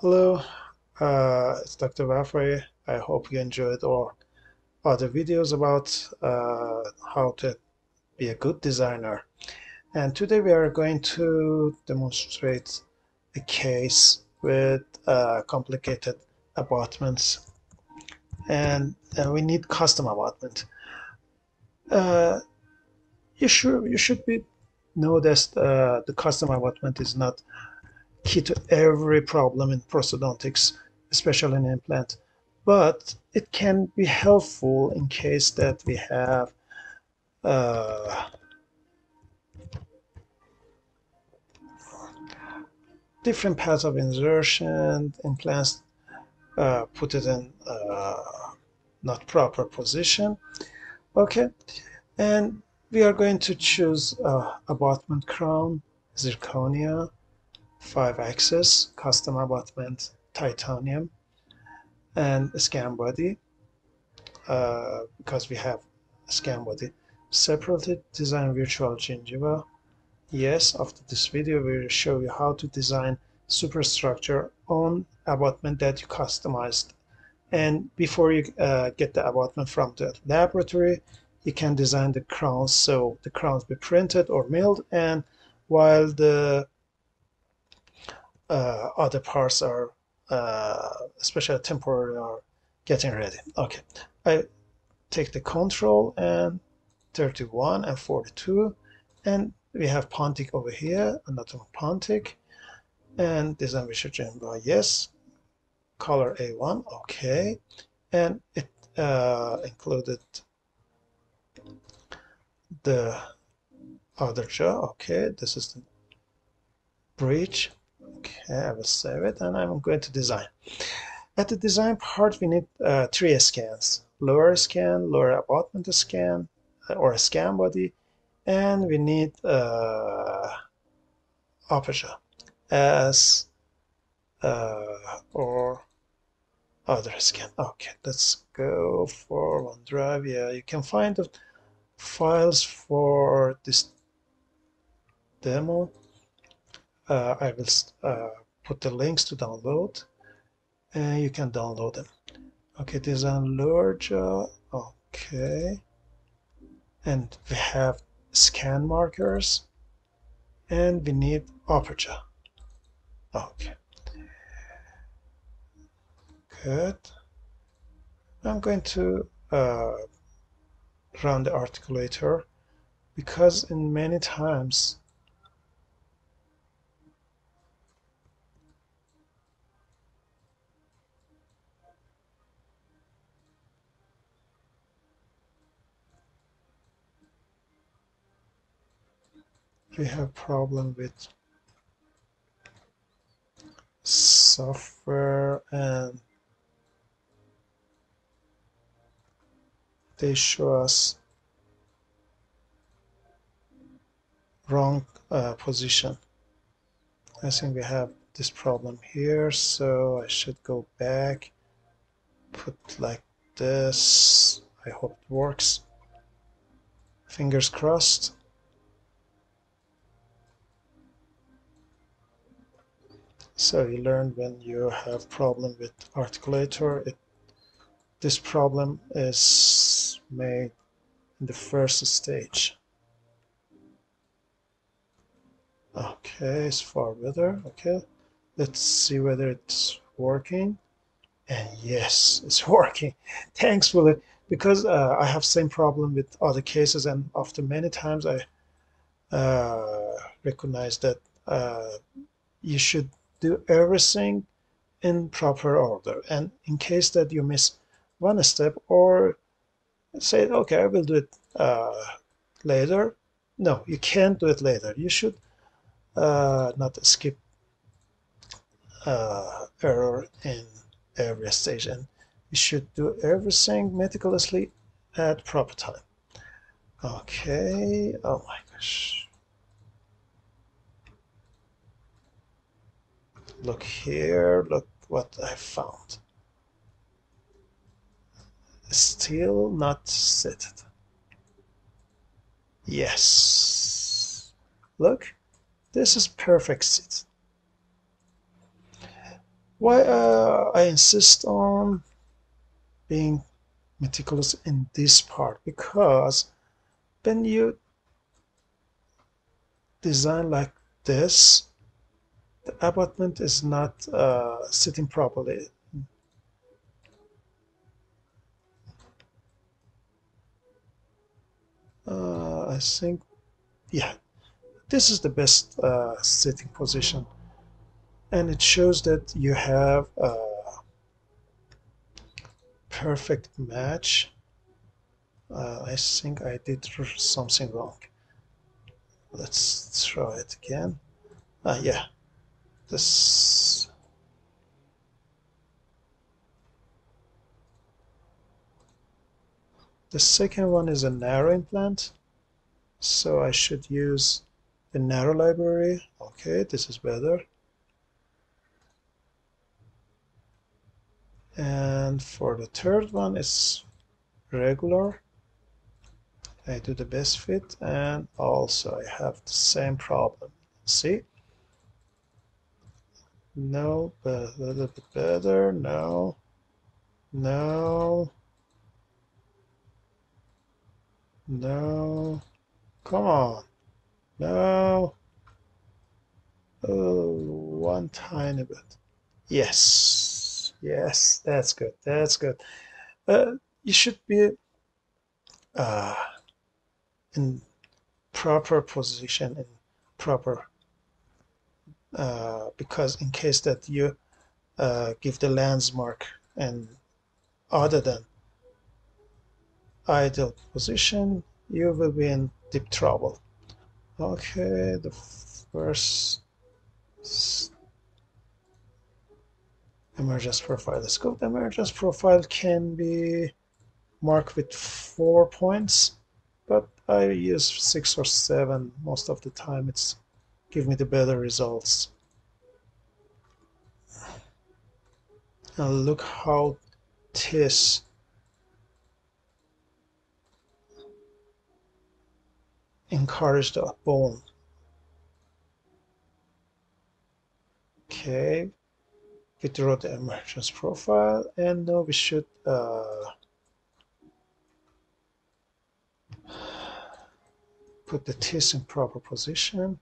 Hello, uh, it's Dr. Wafre. I hope you enjoyed our other videos about uh, how to be a good designer. And today we are going to demonstrate a case with uh, complicated abutments. And uh, we need custom abutment. Uh, you should you should be know that uh, the custom abutment is not key to every problem in prosthodontics, especially in implant. But it can be helpful in case that we have uh, different paths of insertion, implants uh, put it in uh, not proper position. Okay, and we are going to choose uh, abutment crown, zirconia, 5 axis, custom abutment, titanium, and scan body, uh, because we have a scan body. Separately design virtual gingiva. Yes, after this video we will show you how to design superstructure on abutment that you customized. And before you uh, get the abutment from the laboratory, you can design the crowns so the crowns be printed or milled and while the uh, other parts are uh, especially temporary are getting ready. Okay. I take the control and 31 and 42 and we have Pontic over here another Pontic and design visual by yes color A1 okay and it uh, included the other jaw okay this is the bridge okay I will save it and I'm going to design. At the design part we need uh, three scans lower scan lower abutment scan uh, or a scan body and we need uh, aperture as uh, or other scan. Okay let's go for OneDrive. Yeah you can find the files for this demo. Uh, I will uh, put the links to download and you can download them. Okay, an larger, okay. And we have scan markers and we need aperture. Okay. Good. I'm going to uh, run the articulator because in many times we have problem with software and they show us wrong uh, position. I think we have this problem here, so I should go back, put like this. I hope it works. Fingers crossed. So you learn when you have problem with articulator, it, this problem is made in the first stage. Okay, it's far better. Okay, let's see whether it's working. And yes, it's working. Thanks, Thankfully, because uh, I have same problem with other cases, and after many times I uh, recognize that uh, you should do everything in proper order. And in case that you miss one step or say, okay, I will do it uh, later. No, you can't do it later. You should uh, not skip uh, error in every stage and you should do everything meticulously at proper time. Okay, oh my gosh. Look here, look what I found still not seated. Yes. Look, this is perfect seat. Why uh, I insist on being meticulous in this part because when you design like this the abutment is not uh, sitting properly. Uh, I think yeah this is the best uh, sitting position. And it shows that you have a perfect match. Uh, I think I did something wrong. Let's try it again. Ah yeah this the second one is a narrow implant. So I should use the narrow library. Okay this is better. And for the third one it's regular. I do the best fit and also I have the same problem. See no but a little bit better no. No. No. Come on. No. Oh one tiny bit. Yes. Yes that's good that's good. Uh, you should be uh, in proper position in proper because in case that you uh, give the landmark mark and other than ideal position you will be in deep trouble. Okay the first emergence profile. Let's go the emergence profile can be marked with four points but I use six or seven most of the time. It's give me the better results and look how this encouraged the bone okay withdraw the emergence profile and now we should uh, put the teeth in proper position.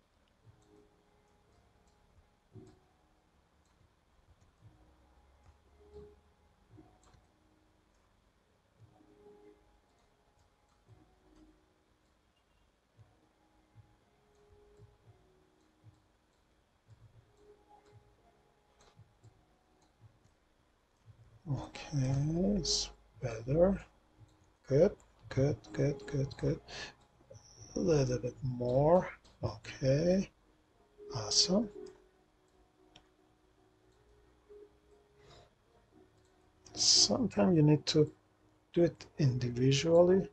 Okay, it's better. Good, good, good, good, good. A little bit more. Okay awesome. Sometimes you need to do it individually